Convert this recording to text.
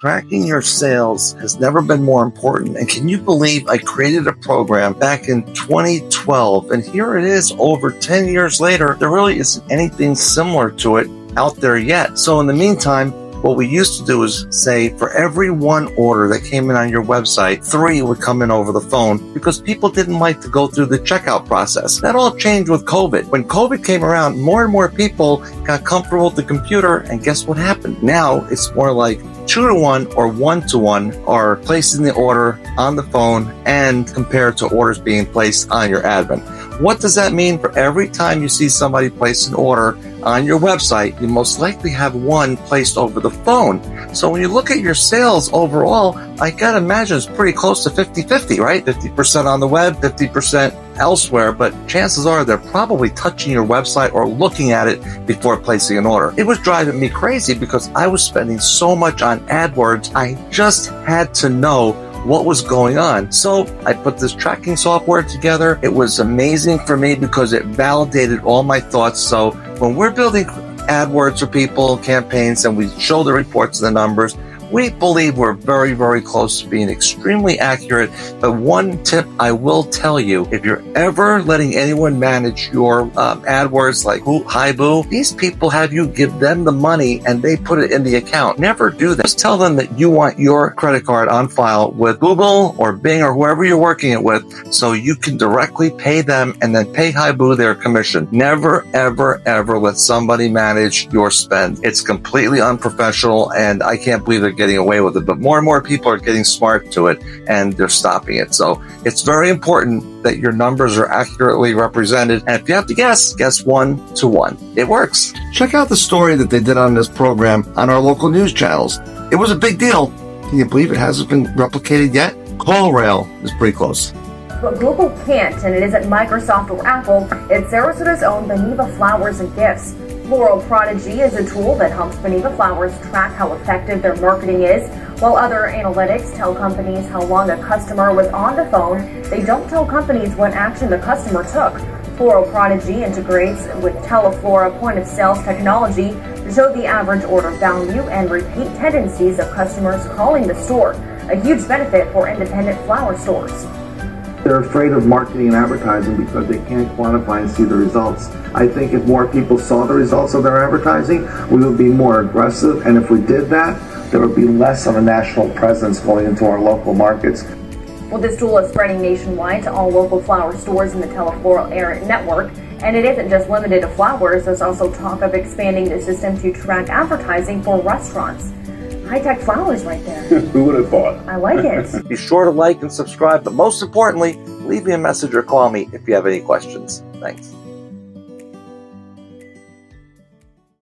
Tracking your sales has never been more important. And can you believe I created a program back in 2012 and here it is over 10 years later. There really isn't anything similar to it out there yet. So in the meantime, what we used to do is say for every one order that came in on your website, three would come in over the phone because people didn't like to go through the checkout process. That all changed with COVID. When COVID came around, more and more people got comfortable with the computer and guess what happened? Now it's more like two to one or one to one are placing the order on the phone and compared to orders being placed on your admin. What does that mean? For every time you see somebody place an order on your website, you most likely have one placed over the phone. So when you look at your sales overall, I gotta imagine it's pretty close to 50-50, right? 50% on the web, 50% elsewhere, but chances are they're probably touching your website or looking at it before placing an order. It was driving me crazy because I was spending so much on AdWords. I just had to know what was going on. So I put this tracking software together. It was amazing for me because it validated all my thoughts. So when we're building AdWords for people, campaigns, and we show the reports and the numbers, we believe we're very, very close to being extremely accurate. But one tip I will tell you, if you're ever letting anyone manage your um, AdWords like Hibu, these people have you give them the money and they put it in the account. Never do that. Just tell them that you want your credit card on file with Google or Bing or whoever you're working it with so you can directly pay them and then pay Hibu their commission. Never, ever, ever let somebody manage your spend. It's completely unprofessional and I can't believe it getting away with it, but more and more people are getting smart to it and they're stopping it. So it's very important that your numbers are accurately represented. And if you have to guess, guess one to one. It works. Check out the story that they did on this program on our local news channels. It was a big deal. Can you believe it hasn't been replicated yet? CallRail is pretty close. But Google can't, and it isn't Microsoft or Apple. It's Sarasota's own Beneva Flowers and Gifts. Floral Prodigy is a tool that helps Beneva Flowers track how effective their marketing is, while other analytics tell companies how long a customer was on the phone. They don't tell companies what action the customer took. Floral Prodigy integrates with Teleflora point of sales technology to show the average order value and repeat tendencies of customers calling the store, a huge benefit for independent flower stores. They're afraid of marketing and advertising because they can't quantify and see the results. I think if more people saw the results of their advertising, we would be more aggressive. And if we did that, there would be less of a national presence going into our local markets. Well, this tool is spreading nationwide to all local flower stores in the Teleflora Air network. And it isn't just limited to flowers. There's also talk of expanding the system to track advertising for restaurants. High-tech flowers right there. Who would have thought? I like it. Be sure to like and subscribe, but most importantly, leave me a message or call me if you have any questions. Thanks.